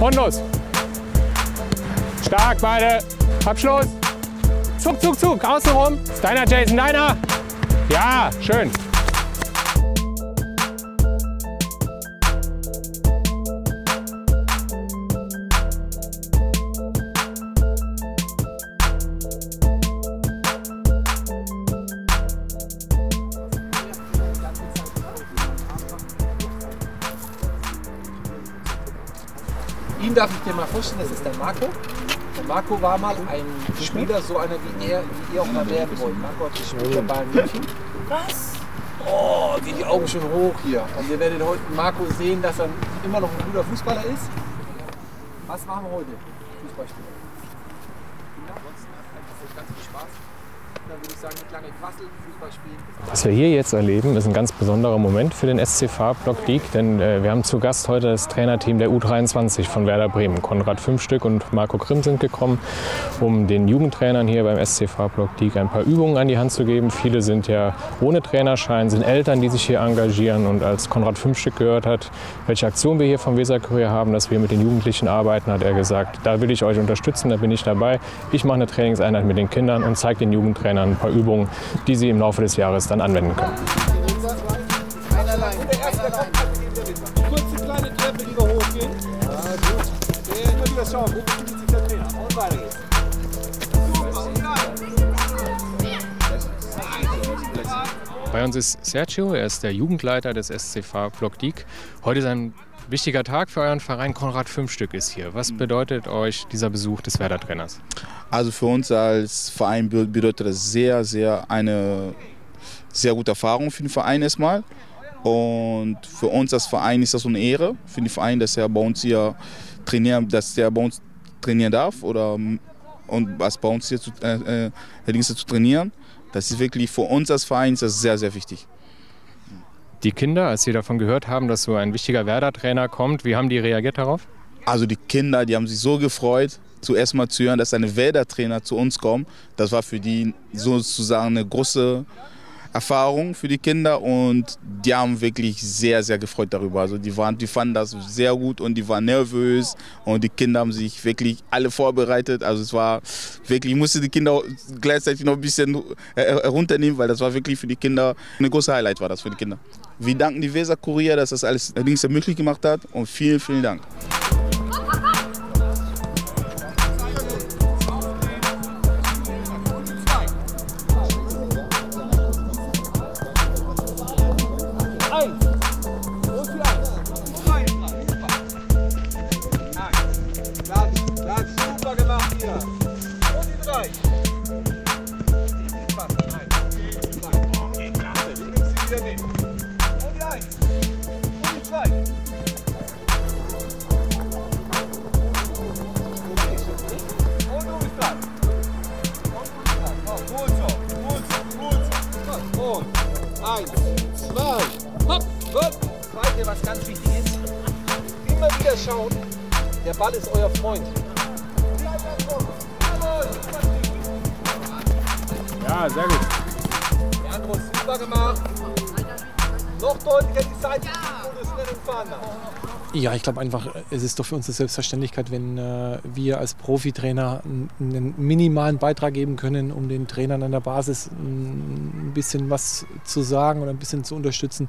Und los. Stark, beide. Abschluss. Zug, Zug, Zug. Außenrum. Deiner, Jason, deiner. Ja, schön. Ihn darf ich dir mal vorstellen, das ist der Marco. Der Marco war mal ein Spieler, so einer wie er, wie ihr auch mal werden wollt. Marco hat gespielt bei Bayern München. Was? Oh, gehen die Augen schon hoch hier. Und ihr werdet heute Marco sehen, dass er immer noch ein guter Fußballer ist. Was machen wir heute? Fußballspieler. Ansonsten einfach ganz viel Spaß. Was wir hier jetzt erleben, ist ein ganz besonderer Moment für den SC Block League, denn äh, wir haben zu Gast heute das Trainerteam der U23 von Werder Bremen. Konrad Fünfstück und Marco Grimm sind gekommen, um den Jugendtrainern hier beim SC Block League ein paar Übungen an die Hand zu geben. Viele sind ja ohne Trainerschein, sind Eltern, die sich hier engagieren. Und als Konrad Fünfstück gehört hat, welche Aktion wir hier vom Weserkurier haben, dass wir mit den Jugendlichen arbeiten, hat er gesagt, da will ich euch unterstützen, da bin ich dabei. Ich mache eine Trainingseinheit mit den Kindern und zeige den Jugendtrainern ein paar Übungen, die sie im Laufe des Jahres dann anwenden können. Kurze kleine Treppe, die wir hochgehen. Ja, gut. Immer wieder schauen, wo befindet sich der Trainer. Und weiter geht's. Bei uns ist Sergio, er ist der Jugendleiter des SCV Diek. Heute ist ein wichtiger Tag für euren Verein. Konrad Fünfstück ist hier. Was bedeutet euch dieser Besuch des Werder-Trainers? Also für uns als Verein bedeutet das sehr, sehr eine sehr gute Erfahrung für den Verein erstmal. Und für uns als Verein ist das eine Ehre für den Verein, dass er bei uns hier trainieren, dass er bei uns trainieren darf oder und was bei uns hier zu, äh, äh, zu trainieren. Das ist wirklich für uns als Verein das sehr, sehr wichtig. Die Kinder, als sie davon gehört haben, dass so ein wichtiger Werder-Trainer kommt, wie haben die reagiert darauf? Also die Kinder, die haben sich so gefreut, zuerst mal zu hören, dass ein Werder-Trainer zu uns kommt. Das war für die sozusagen eine große Erfahrung für die Kinder und die haben wirklich sehr, sehr gefreut darüber. Also die, waren, die fanden das sehr gut und die waren nervös und die Kinder haben sich wirklich alle vorbereitet. Also es war wirklich, ich musste die Kinder gleichzeitig noch ein bisschen herunternehmen, weil das war wirklich für die Kinder ein großes Highlight war das für die Kinder. Wir danken die Weser Kurier, dass das alles allerdings möglich gemacht hat und vielen, vielen Dank. Eins, zwei, hopp, gut. Zweite, was ganz wichtig ist, immer wieder schauen, der Ball ist euer Freund. Ja, sehr gut. Der andere ist super gemacht. Noch deutlicher die Seite, wo du schnell fahren ja, ich glaube einfach, es ist doch für uns eine Selbstverständlichkeit, wenn äh, wir als Profitrainer einen minimalen Beitrag geben können, um den Trainern an der Basis ein bisschen was zu sagen oder ein bisschen zu unterstützen,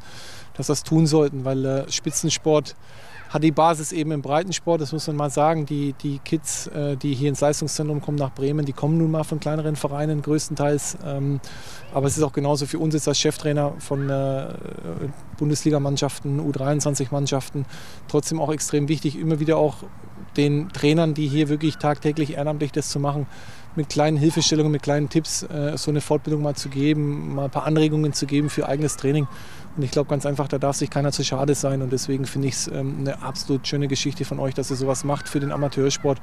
dass das tun sollten, weil äh, Spitzensport hat die Basis eben im Breitensport, das muss man mal sagen. Die, die Kids, äh, die hier ins Leistungszentrum kommen nach Bremen, die kommen nun mal von kleineren Vereinen größtenteils. Ähm, aber es ist auch genauso für uns jetzt als Cheftrainer von äh, Bundesligamannschaften, U23-Mannschaften trotzdem auch extrem wichtig, immer wieder auch den Trainern, die hier wirklich tagtäglich ehrenamtlich das zu machen, mit kleinen Hilfestellungen, mit kleinen Tipps äh, so eine Fortbildung mal zu geben, mal ein paar Anregungen zu geben für eigenes Training. Und ich glaube ganz einfach, da darf sich keiner zu schade sein. Und deswegen finde ich es ähm, eine absolut schöne Geschichte von euch, dass ihr sowas macht für den Amateursport.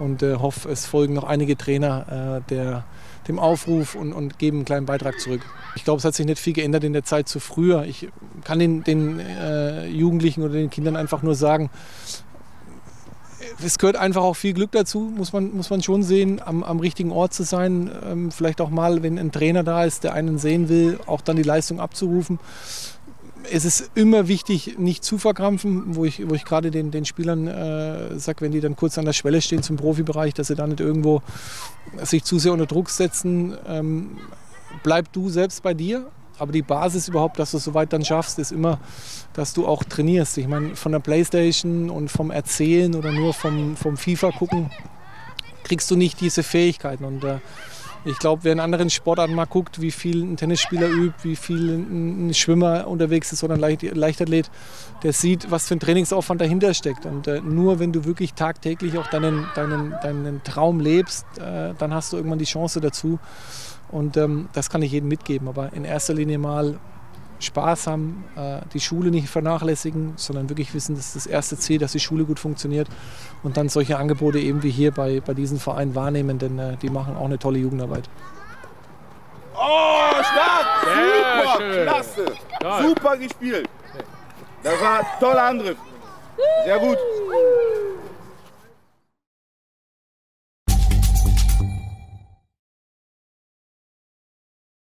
Und äh, hoffe, es folgen noch einige Trainer äh, der, dem Aufruf und, und geben einen kleinen Beitrag zurück. Ich glaube, es hat sich nicht viel geändert in der Zeit zu früher. Ich kann den, den äh, Jugendlichen oder den Kindern einfach nur sagen, es gehört einfach auch viel Glück dazu, muss man, muss man schon sehen, am, am richtigen Ort zu sein. Ähm, vielleicht auch mal, wenn ein Trainer da ist, der einen sehen will, auch dann die Leistung abzurufen. es ist immer wichtig, nicht zu verkrampfen, wo ich, wo ich gerade den, den Spielern äh, sage, wenn die dann kurz an der Schwelle stehen zum Profibereich, dass sie da nicht irgendwo sich zu sehr unter Druck setzen. Ähm, bleib du selbst bei dir, aber die Basis überhaupt, dass du es so weit dann schaffst, ist immer, dass du auch trainierst. Ich meine, von der Playstation und vom Erzählen oder nur vom, vom FIFA gucken, kriegst du nicht diese Fähigkeiten. Und äh, ich glaube, wer in anderen Sportarten mal guckt, wie viel ein Tennisspieler übt, wie viel ein Schwimmer unterwegs ist oder ein Leichtathlet, der sieht, was für ein Trainingsaufwand dahinter steckt. Und äh, nur wenn du wirklich tagtäglich auch deinen, deinen, deinen Traum lebst, äh, dann hast du irgendwann die Chance dazu. Und ähm, das kann ich jedem mitgeben. Aber in erster Linie mal Spaß haben, äh, die Schule nicht vernachlässigen, sondern wirklich wissen, das ist das erste Ziel, dass die Schule gut funktioniert und dann solche Angebote eben wie hier bei, bei diesem Verein wahrnehmen, denn äh, die machen auch eine tolle Jugendarbeit. Oh, stark! Super, schön. klasse! Super gespielt! Das war ein toller Angriff. Sehr gut.